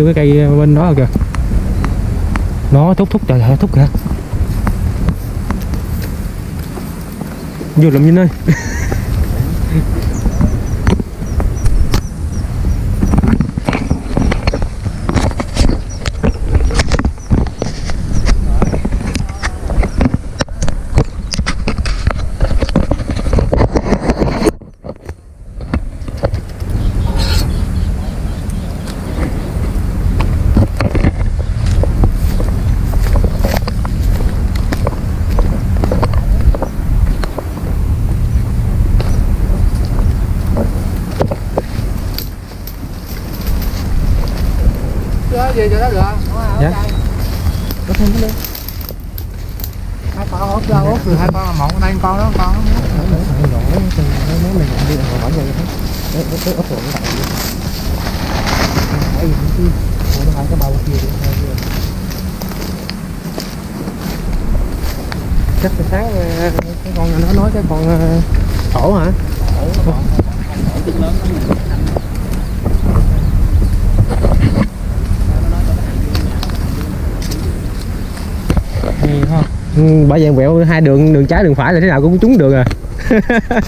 vô cái cây bên đó kìa. Nó thúc thúc trời ơi thúc kìa. Vô làm như ơi. Chưa gì cho nó được. Dạ. có thêm cái đi Hai con ốp ra ốp từ hai con là một đây con đó con. Ở nữa phải nhỏ từng nó nó mình đi ở hỏi vậy hết nó nó nó ấp rồi nó tại phải gì cũng chi nó phải cái bao kia đi kia chắc là sáng ờ, cái con nó nói cái con ờ, thổ hả Hay không? Ừ, Ừ, bởi vậy quẹo hai đường đường trái đường phải là thế nào cũng trúng được à Ha ha ha.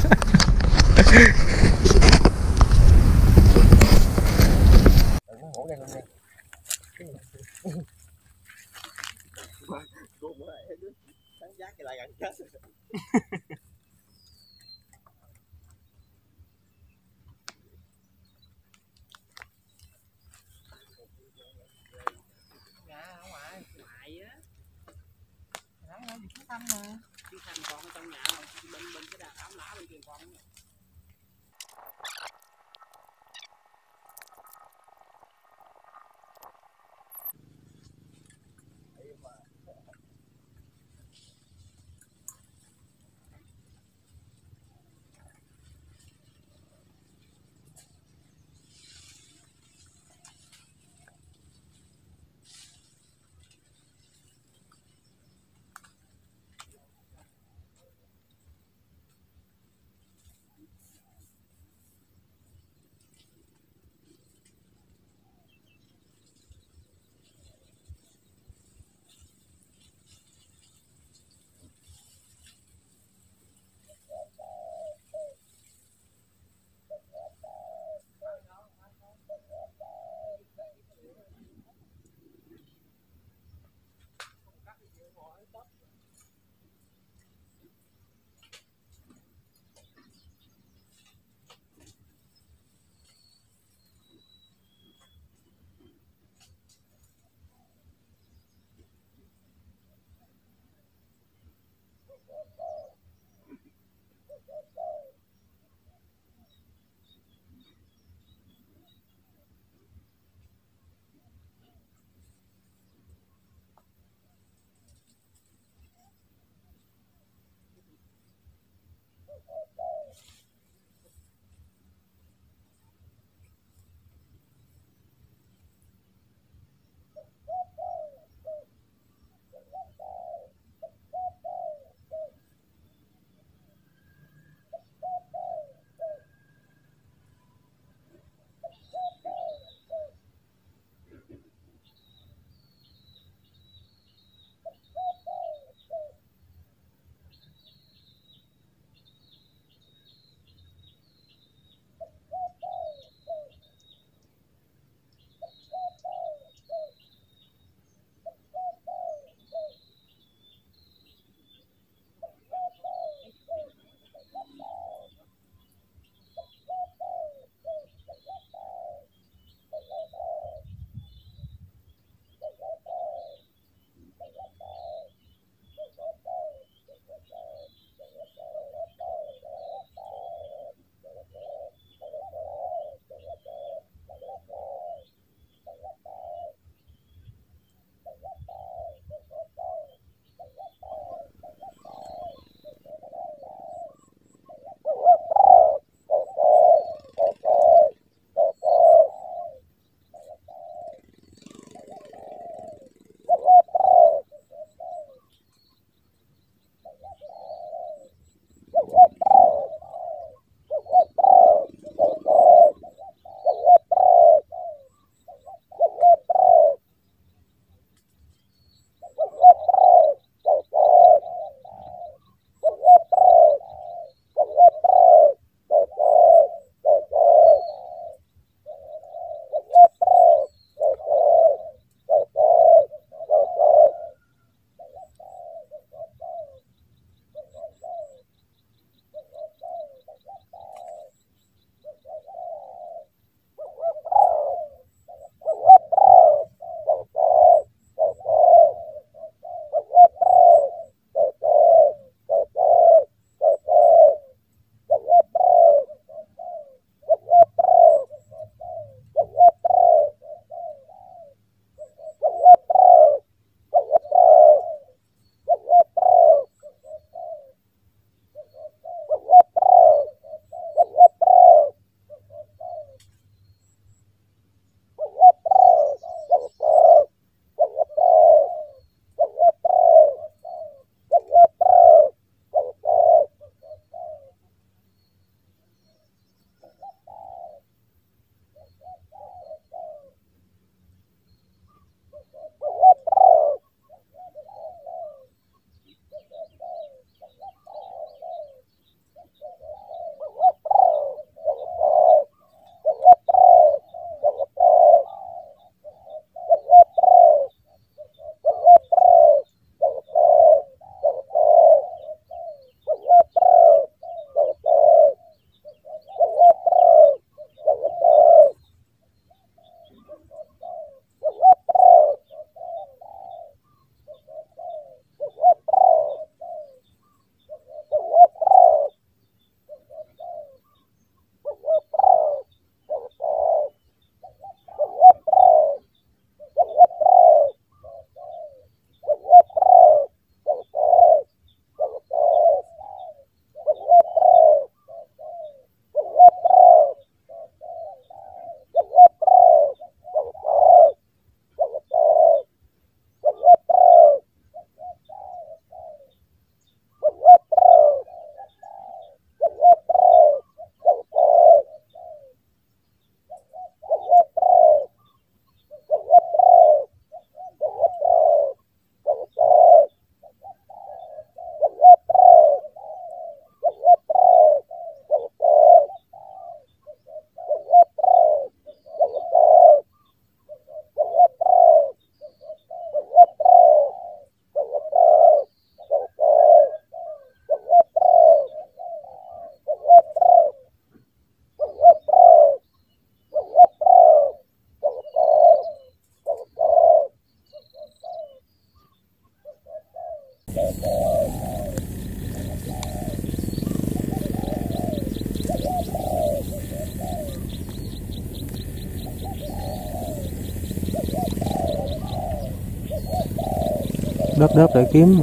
Đớp đớp để kiếm.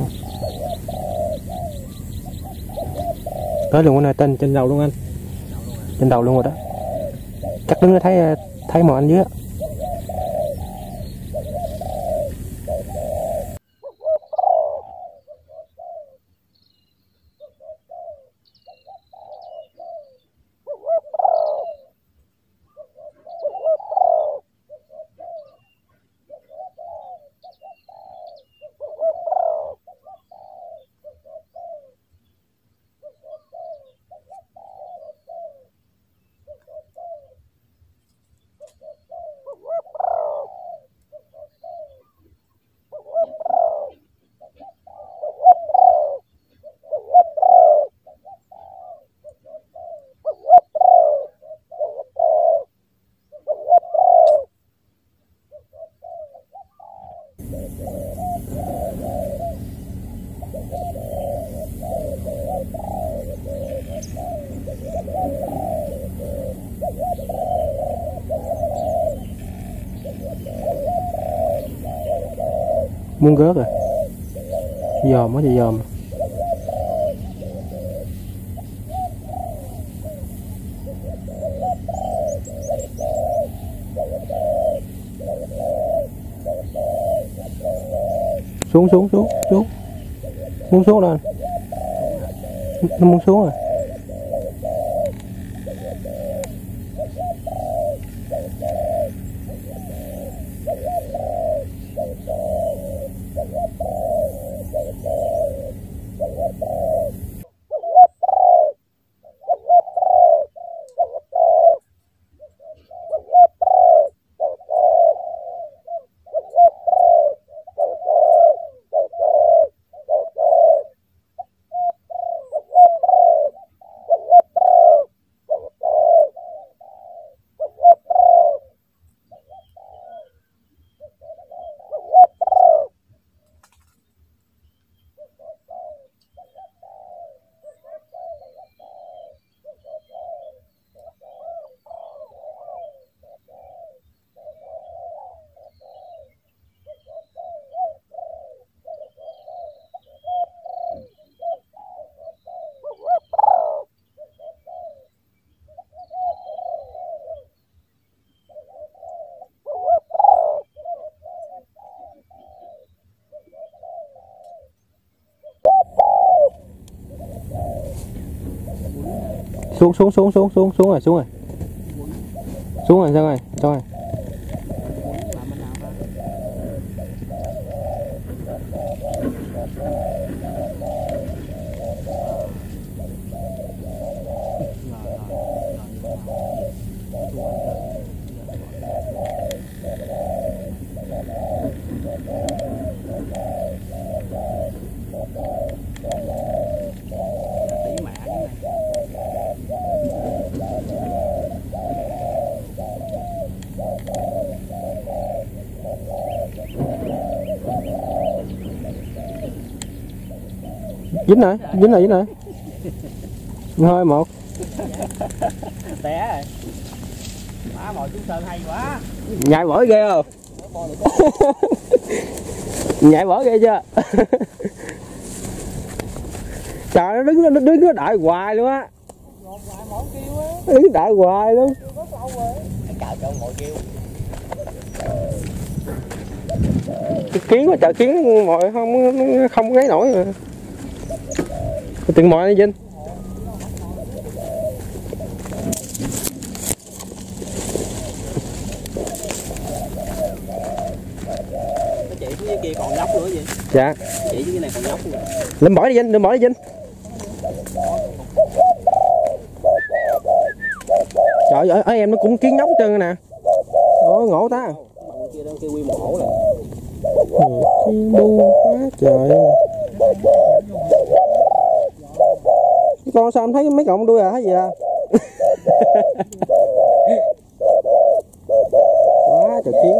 Tới luôn cái này, tên trên đầu luôn anh. Trên đầu luôn rồi đó. Chắc đứng thấy thấy màu anh dưới muốn gớt rồi. Dòm quá thì dòm. Xuống xuống xuống xuống. Muốn xuống rồi nó muốn xuống rồi. Xuống xuống xuống xuống xuống xuống rồi xuống rồi xuống rồi sao rồi sao rồi dính rồi dính rồi dính rồi. Thôi một. Té rồi má mồi chú sơn hay quá. Nhảy vỡ ghê không? Nhảy vỡ ghê chưa? Trời nó đứng nó đứng nó đợi hoài luôn á. Đứng đợi hoài luôn. Kiến quá trời kiến mọi không không gáy nổi mà tiền mọi đi Vinh nó chạy xuống dưới kia còn nhóc nữa gì dạ dưới cái này còn nhóc nữa lên bỏ đi Vinh lên bỏ đi Vinh trời ơi ở em nó cũng kiến nhóc hết trơn rồi nè. Ồ, ngộ ta. Ừ, bu quá trời con sao em thấy mấy cọng đuôi à hay gì à? Quá trời kiến.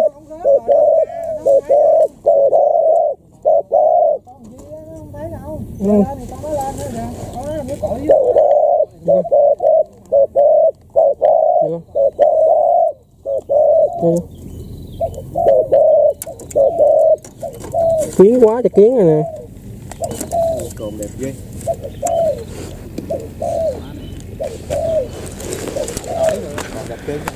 Kiến quá trời kiến rồi nè. Cồn đẹp ghê. Còn đẹp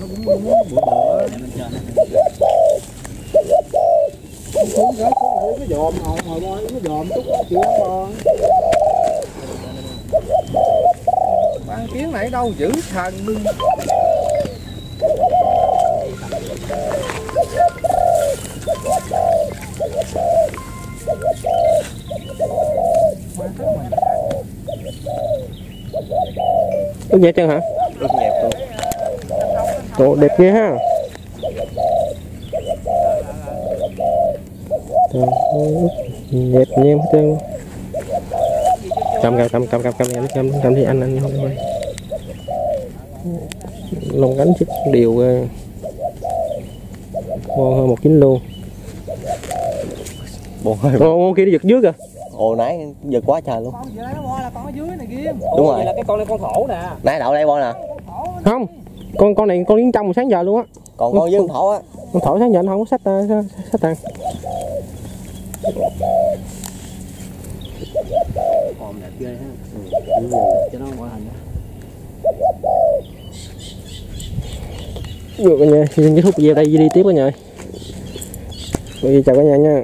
nó cũng cũng bữa bữa xuống gái xuống lại cái dòm hồi hồi bôi cái dòm chút chịu lắm rồi ban kiến này đâu giữ thần ướt nhẹ chân hả ướt nhẹp luôn. Ồ, đẹp ghê ha. Đẹp như em hết trơn. Cầm cầm cầm cầm cầm cầm cầm cầm cầm thì anh anh lông cánh chích đều ờ, ngon hơn một chín luôn. Buồn hơi con kia nó giật dưới kìa ồ nãy giật quá trời luôn. Con dưới bo là con ở dưới này kia. Đúng rồi. là cái con này con thổ nè. Nãy đậu đây bon nè. Không con con này con yến trong sáng giờ luôn á. Còn con dương thổ á. Con thổi sáng giờ nó không có sách ờ, sách- sách tăng còn đẹp ghê ha. Ừ. cho nó ngoại hình được cả nhà xin kết thúc video đây đi tiếp cả nhà Bây giờ chào cả nhà nha